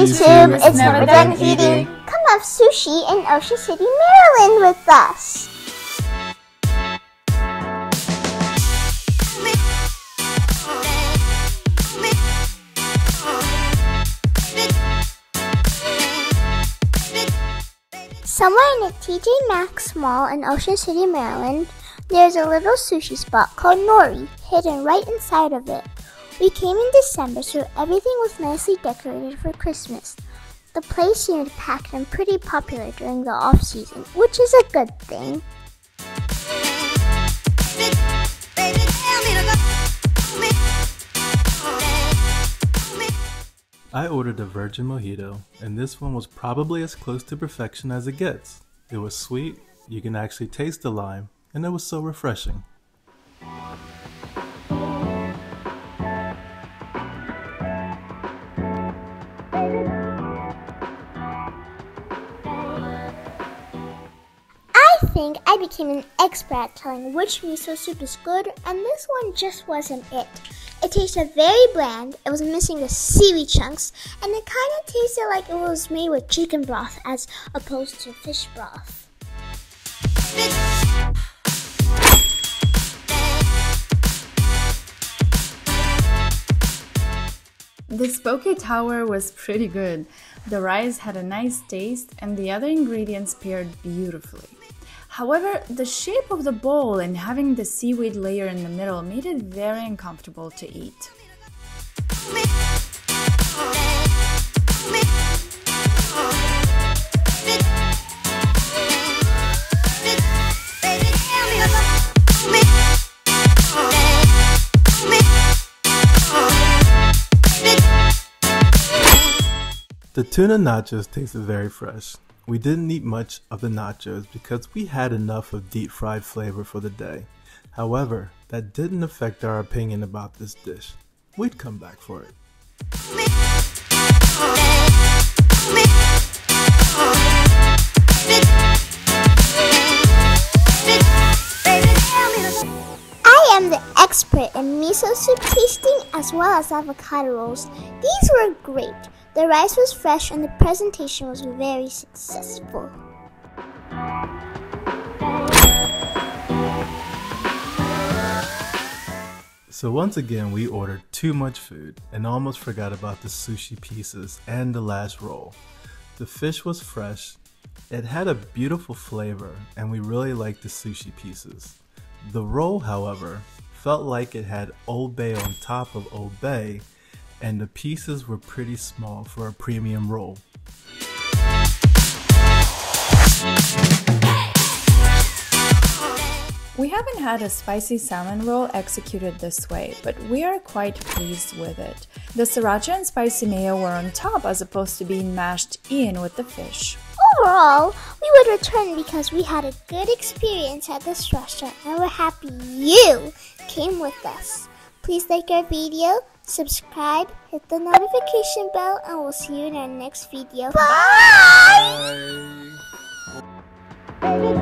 YouTube, it's Never Dunn Eating. Come have sushi in Ocean City, Maryland with us. Somewhere in the TJ Maxx Mall in Ocean City, Maryland, there's a little sushi spot called Nori, hidden right inside of it. We came in December, so everything was nicely decorated for Christmas. The place seemed packed and pretty popular during the off season, which is a good thing. I ordered a virgin mojito, and this one was probably as close to perfection as it gets. It was sweet, you can actually taste the lime, and it was so refreshing. Think I became an expert at telling which miso soup is good, and this one just wasn't it. It tasted very bland, it was missing the seaweed chunks, and it kind of tasted like it was made with chicken broth as opposed to fish broth. This poke tower was pretty good. The rice had a nice taste and the other ingredients paired beautifully. However, the shape of the bowl and having the seaweed layer in the middle made it very uncomfortable to eat. The tuna nachos tasted very fresh. We didn't eat much of the nachos because we had enough of deep fried flavor for the day. However, that didn't affect our opinion about this dish. We'd come back for it. Miso soup tasting as well as avocado rolls. These were great. The rice was fresh and the presentation was very successful. So once again, we ordered too much food and almost forgot about the sushi pieces and the last roll. The fish was fresh, it had a beautiful flavor, and we really liked the sushi pieces. The roll, however, felt like it had Old Bay on top of Old Bay, and the pieces were pretty small for a premium roll. We haven't had a spicy salmon roll executed this way, but we are quite pleased with it. The sriracha and spicy mayo were on top as opposed to being mashed in with the fish. Overall, we would return because we had a good experience at this restaurant and we're happy you came with us. Please like our video, subscribe, hit the notification bell, and we'll see you in our next video. Bye! Bye.